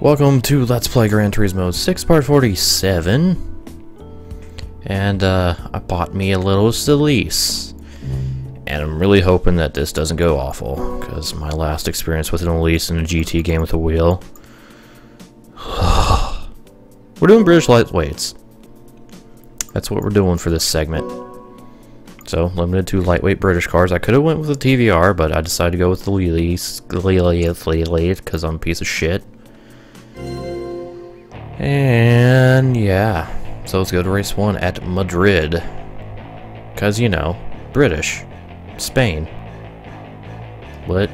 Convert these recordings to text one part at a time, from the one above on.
Welcome to Let's Play Gran Turismo 6 Part 47. And uh, I bought me a little Elise. And I'm really hoping that this doesn't go awful, because my last experience with an Elise in a GT game with a wheel. we're doing British lightweights. That's what we're doing for this segment. So, limited to lightweight British cars. I could have went with a TVR, but I decided to go with the Elise, because I'm a piece of shit. And yeah, so let's go to race one at Madrid. Because, you know, British. Spain. What?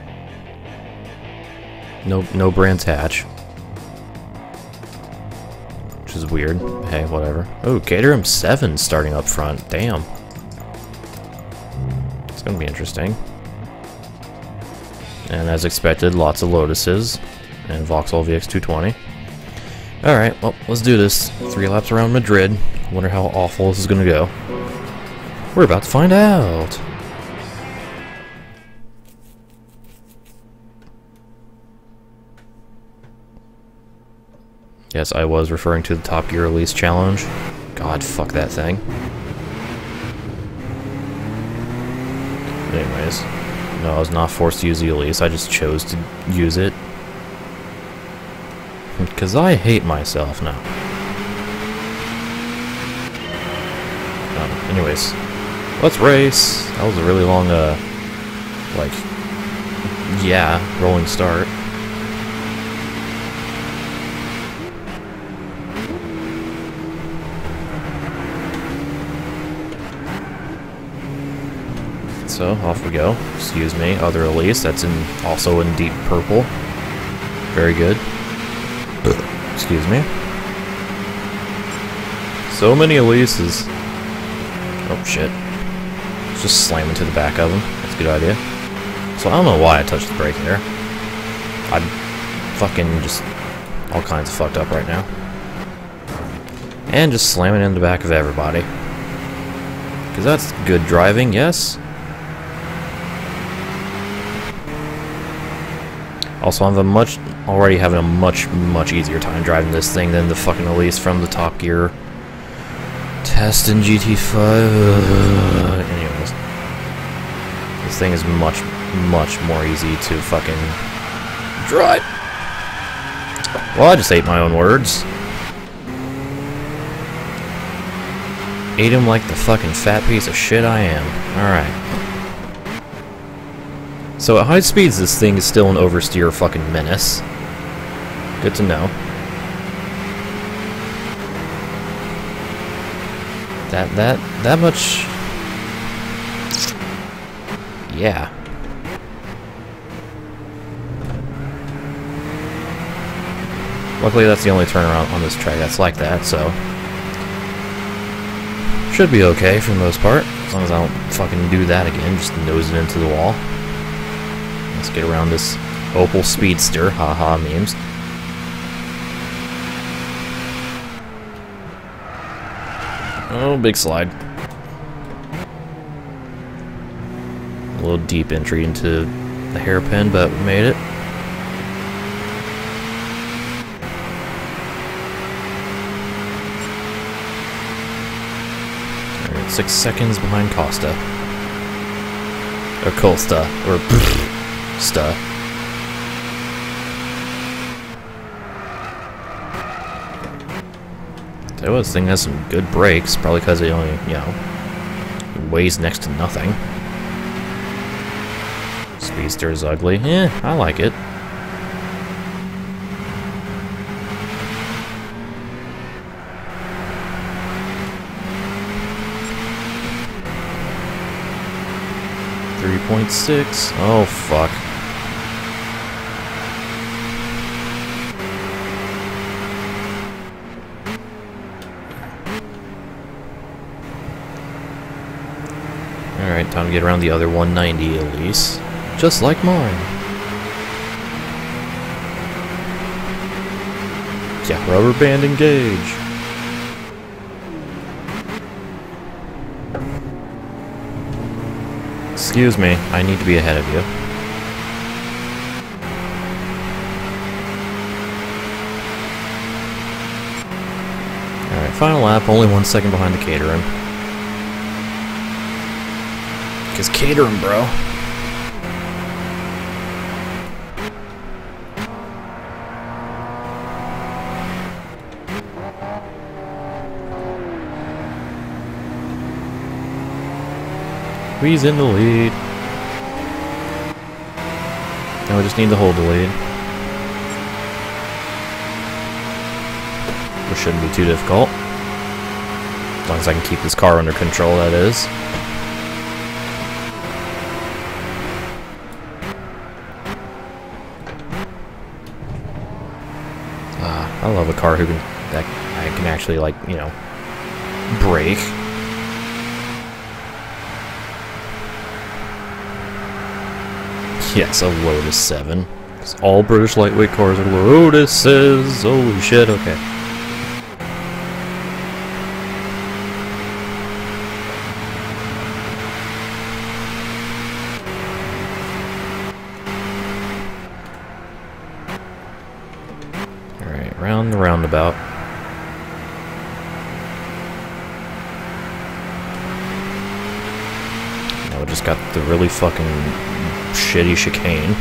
No, no Brands Hatch. Which is weird. Hey, whatever. Oh, Caterham 7 starting up front. Damn. It's gonna be interesting. And as expected, lots of Lotuses and Vauxhall VX220. Alright, well, let's do this. Three laps around Madrid. Wonder how awful this is gonna go. We're about to find out! Yes, I was referring to the Top Gear Elise challenge. God, fuck that thing. Anyways, no, I was not forced to use the Elise, I just chose to use it. Because I hate myself now. Um, anyways, let's race! That was a really long, uh, like, yeah, rolling start. So, off we go. Excuse me, other Elise, that's in also in deep purple. Very good. Excuse me. So many Elises. Oh shit. Just slam into the back of them. That's a good idea. So I don't know why I touched the brake there. I'm fucking just all kinds of fucked up right now. And just slamming in the back of everybody. Because that's good driving, yes? Also, I'm a much already having a much much easier time driving this thing than the fucking Elise from the Top Gear test in GT5. anyways, this thing is much much more easy to fucking drive. Well, I just ate my own words. Ate him like the fucking fat piece of shit I am. Alright. So at high speeds, this thing is still an oversteer fucking menace. Good to know. That, that, that much... Yeah. Luckily, that's the only turnaround on this track that's like that, so... Should be okay for the most part, as long as I don't fucking do that again, just nose it into the wall. Let's get around this Opel Speedster. Haha, memes. Oh, big slide. A little deep entry into the hairpin, but we made it. Six seconds behind Costa. Or Costa. Or stuff. Was thing has some good brakes, probably because it only, you know, weighs next to nothing. Speedster is ugly. Eh, I like it. Three point six. Oh fuck. Time to get around the other 190 at least. Just like mine. Yeah, rubber band engage. Excuse me, I need to be ahead of you. Alright, final lap, only one second behind the Caterham. Because Caterham, bro. He's in the lead. Now we just need to hold the lead. Which shouldn't be too difficult. As long as I can keep this car under control, that is. Uh, I love a car who can that I can actually like, you know, brake. Yes, a Lotus 7. 'Cause all British lightweight cars are Lotuses. Holy shit, okay. The roundabout. Now we just got the really fucking shitty chicane.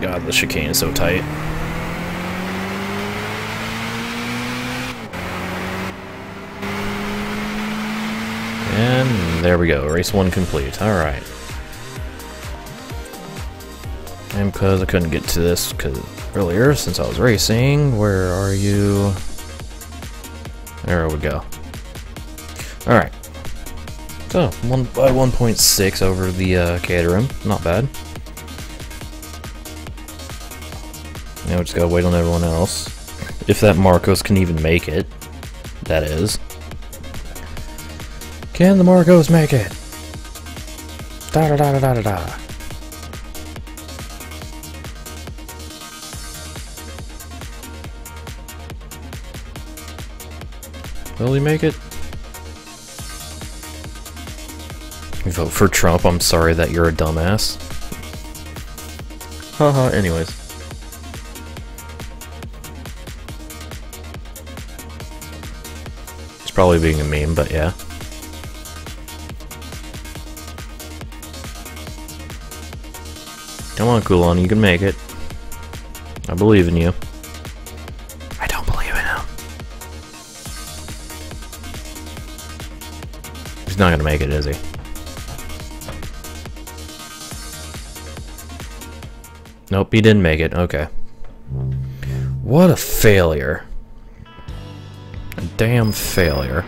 God, the chicane is so tight. And there we go, race one complete. Alright. And because I couldn't get to this cause earlier since I was racing, where are you? There we go. Alright. So, one by 1.6 over the uh, Caterham. Not bad. Now we just gotta wait on everyone else. If that Marcos can even make it. That is. Can the Marcos make it? Da da da da da da Will he make it? Vote for Trump, I'm sorry that you're a dumbass. Haha, anyways. It's probably being a meme, but yeah. Come on, Kulon, you can make it. I believe in you. He's not gonna make it, is he? Nope, he didn't make it. Okay. What a failure. A damn failure.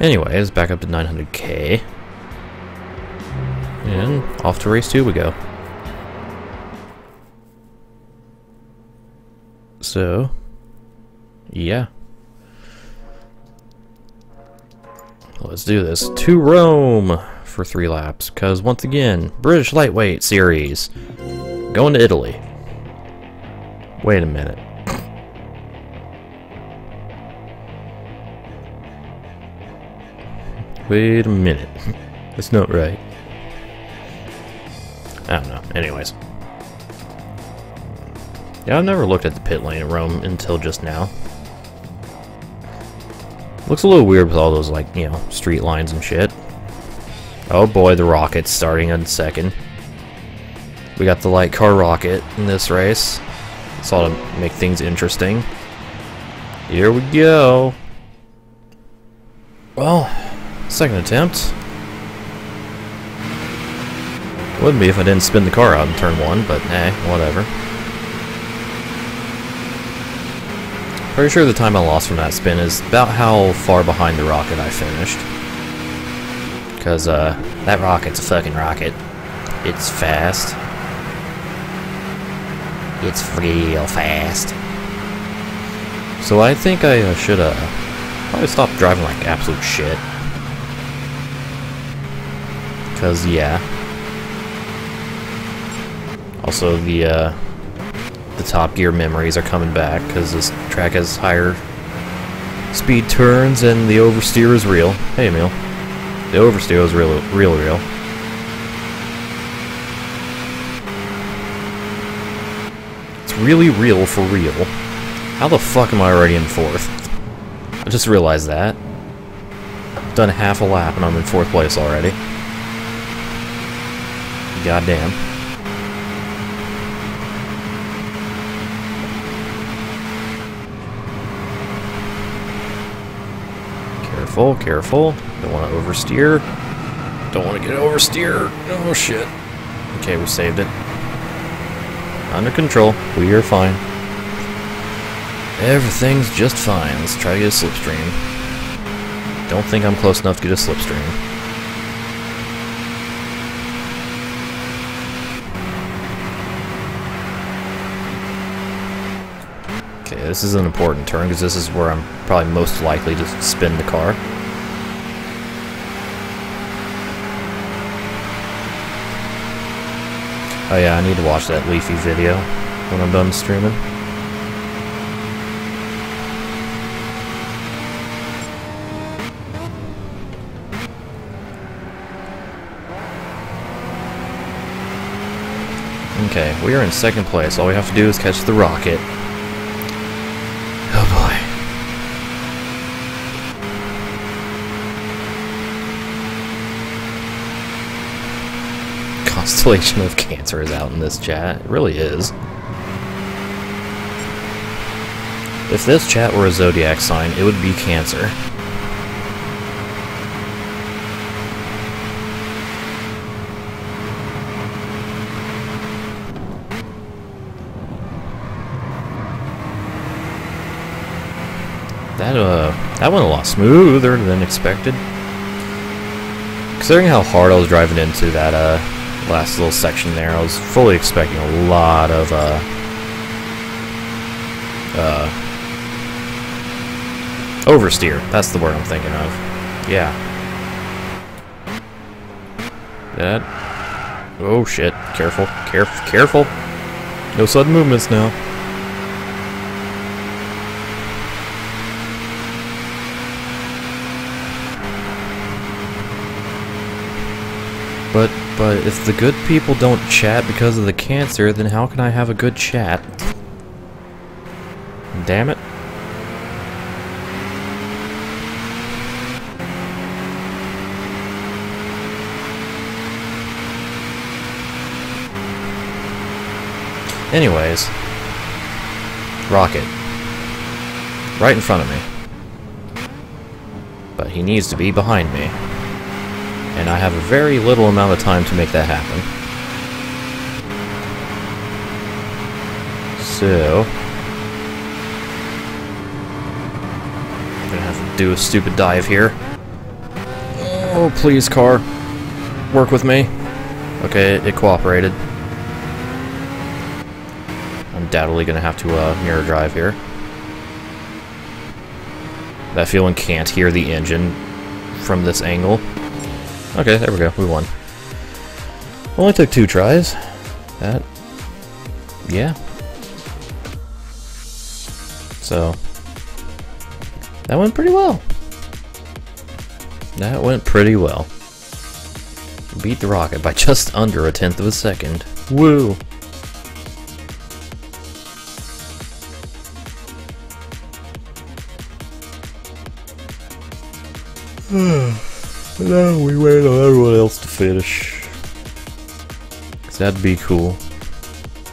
Anyways, back up to 900k. And off to race 2 we go. So, yeah. Let's do this. To Rome for three laps, because once again, British Lightweight Series. Going to Italy. Wait a minute. Wait a minute. That's not right. I don't know. Anyways. Yeah, I've never looked at the pit lane at Rome until just now. Looks a little weird with all those, like, you know, street lines and shit. Oh boy, the rocket's starting in second. We got the light car rocket in this race. It's all to make things interesting. Here we go. Well, second attempt. Wouldn't be if I didn't spin the car out in turn one, but eh, whatever. Pretty sure the time I lost from that spin is about how far behind the rocket I finished. Because, uh, that rocket's a fucking rocket. It's fast. It's real fast. So I think I uh, should, uh, probably stop driving like absolute shit. Because, yeah. Also, the, uh, the Top Gear memories are coming back, because this track has higher speed turns and the oversteer is real. Hey, Emil. The oversteer is real, real, real. It's really real for real, how the fuck am I already in fourth? I just realized that. I've done half a lap and I'm in fourth place already. Goddamn. Careful, careful. Don't want to oversteer. Don't want to get oversteer. Oh shit. Okay, we saved it. Under control. We are fine. Everything's just fine. Let's try to get a slipstream. Don't think I'm close enough to get a slipstream. This is an important turn because this is where I'm probably most likely to spin the car. Oh yeah, I need to watch that Leafy video when I'm done streaming. Okay, we are in second place. All we have to do is catch the rocket. Oh boy. Constellation of Cancer is out in this chat. It really is. If this chat were a zodiac sign, it would be Cancer. That, uh, that went a lot smoother than expected. Considering how hard I was driving into that, uh, last little section there, I was fully expecting a lot of, uh, uh, oversteer. That's the word I'm thinking of. Yeah. That. Oh shit. Careful. Careful. Careful. No sudden movements now. But, if the good people don't chat because of the cancer, then how can I have a good chat? Damn it. Anyways, Rocket. Right in front of me. But he needs to be behind me. And I have a very little amount of time to make that happen. So... I'm gonna have to do a stupid dive here. Oh, please, car. Work with me. Okay, it cooperated. Undoubtedly gonna have to uh, mirror drive here. That feeling can't hear the engine from this angle. Okay, there we go. We won. Only took two tries. That... Yeah. So... That went pretty well. That went pretty well. Beat the rocket by just under a tenth of a second. Woo! now we wait on everyone else to finish. Cause that'd be cool.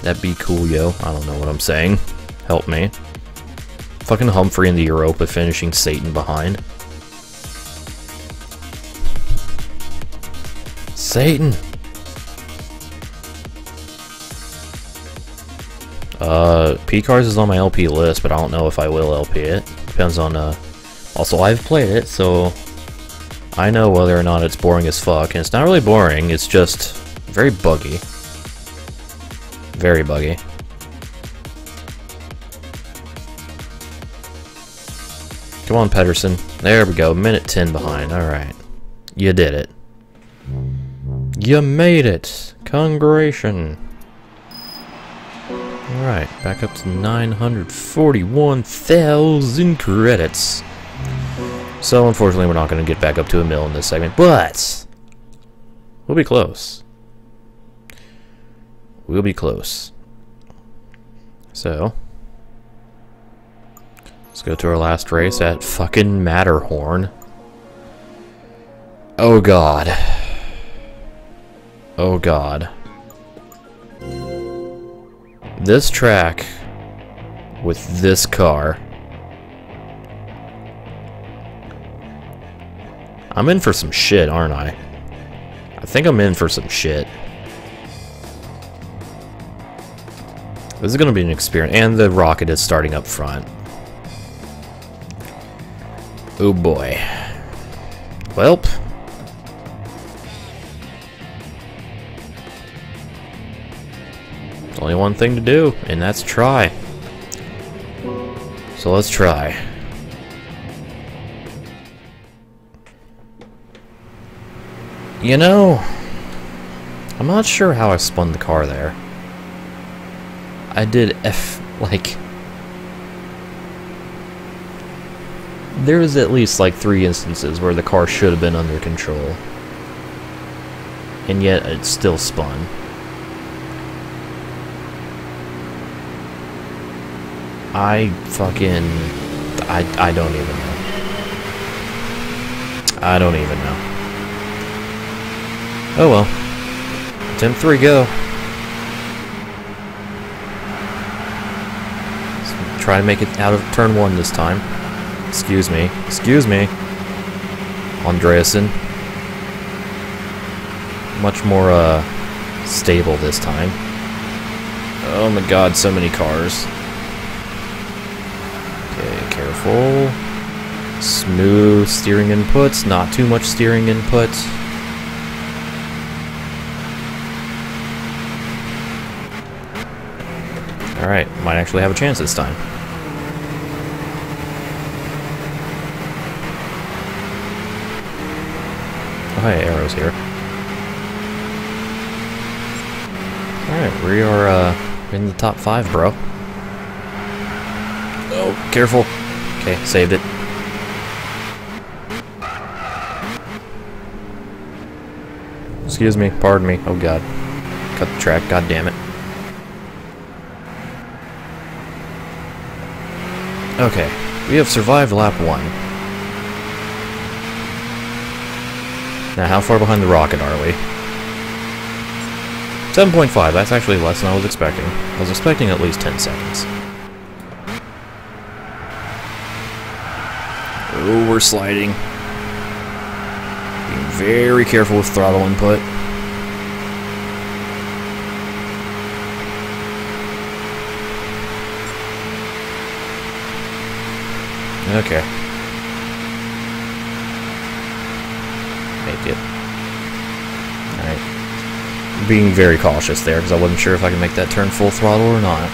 That'd be cool, yo. I don't know what I'm saying. Help me. Fucking Humphrey in the Europa finishing Satan behind. Satan! Uh, P-Cars is on my LP list, but I don't know if I will LP it. Depends on, uh... Also, I've played it, so... I know whether or not it's boring as fuck, and it's not really boring, it's just... very buggy. Very buggy. Come on, Pedersen. There we go, minute 10 behind, alright. You did it. You made it! Congratulations! Alright, back up to 941,000 credits. So, unfortunately, we're not going to get back up to a mill in this segment, but we'll be close. We'll be close. So, let's go to our last race at fucking Matterhorn. Oh god. Oh god. This track with this car. I'm in for some shit, aren't I? I think I'm in for some shit. This is going to be an experience. And the rocket is starting up front. Oh boy. Welp. There's only one thing to do, and that's try. So let's try. You know, I'm not sure how I spun the car there. I did F, like... There was at least like three instances where the car should have been under control. And yet it still spun. I fucking... I, I don't even know. I don't even know. Oh well. Attempt 3, go. Let's try to make it out of turn 1 this time. Excuse me. Excuse me. Andreasen. Much more, uh, stable this time. Oh my god, so many cars. Okay, careful. Smooth steering inputs, not too much steering input. Alright, might actually have a chance this time. Oh, hey, arrows here. Alright, we are uh, in the top five, bro. Oh, careful. Okay, saved it. Excuse me, pardon me. Oh god. Cut the track, god damn it. Okay, we have survived lap one. Now, how far behind the rocket are we? 7.5, that's actually less than I was expecting. I was expecting at least 10 seconds. Oh, we're sliding. Being very careful with throttle input. Okay. Make it. Alright. Being very cautious there, because I wasn't sure if I could make that turn full throttle or not.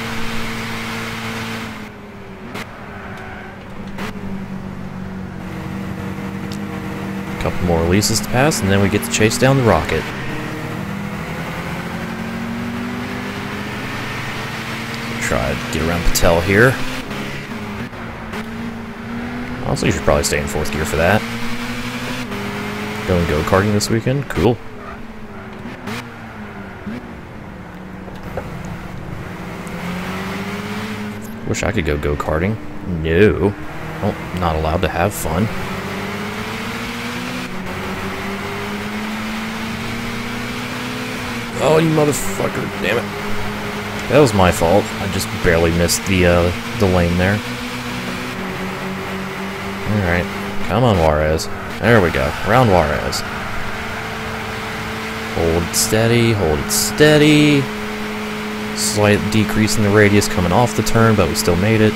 A couple more Elises to pass, and then we get to chase down the rocket. Try to get around Patel here. Also, you should probably stay in fourth gear for that. Going go-karting this weekend? Cool. Wish I could go go-karting. No. Well, not allowed to have fun. Oh, you motherfucker. Damn it. That was my fault. I just barely missed the, uh, the lane there. Alright. Come on, Juarez. There we go. Round Juarez. Hold it steady, hold it steady. Slight decrease in the radius coming off the turn, but we still made it.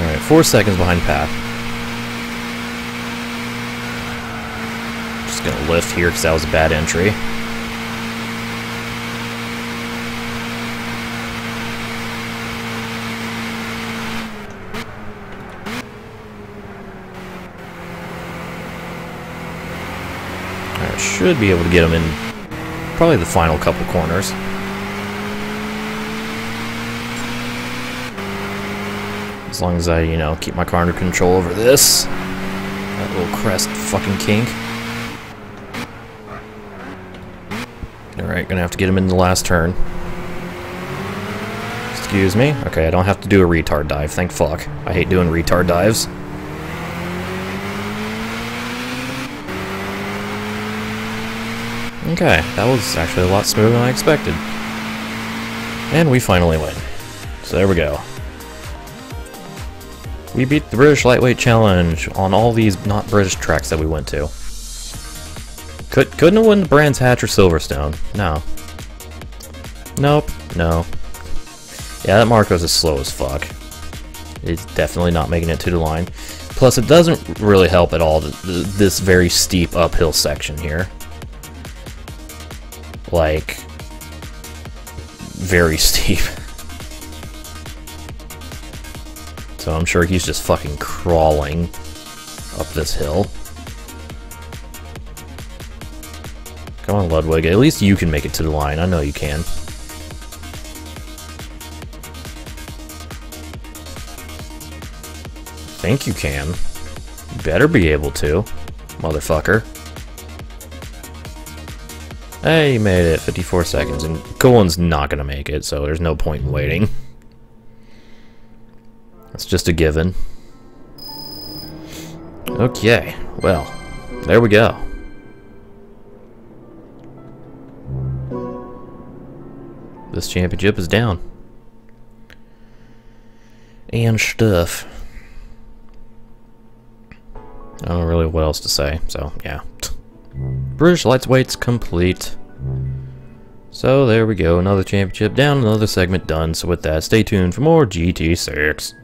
Alright, four seconds behind Path. Just gonna lift here because that was a bad entry. Should be able to get them in probably the final couple corners. As long as I, you know, keep my car under control over this. That little crest fucking kink. Alright, gonna have to get him in the last turn. Excuse me? Okay, I don't have to do a retard dive, thank fuck. I hate doing retard dives. Okay, that was actually a lot smoother than I expected. And we finally win. So there we go. We beat the British Lightweight Challenge on all these not British tracks that we went to. Could, couldn't have won the Brands Hatch or Silverstone. No. Nope. No. Yeah, that Marcos is slow as fuck. It's definitely not making it to the line. Plus, it doesn't really help at all, this very steep uphill section here like very steep. So I'm sure he's just fucking crawling up this hill. Come on, Ludwig. At least you can make it to the line. I know you can. think you can. Better be able to, motherfucker. Hey, made it. 54 seconds, and Cullen's not gonna make it, so there's no point in waiting. That's just a given. Okay, well, there we go. This championship is down. And stuff. I don't know really what else to say, so yeah. British Lightweight's complete. So there we go, another championship down, another segment done. So with that, stay tuned for more GT6.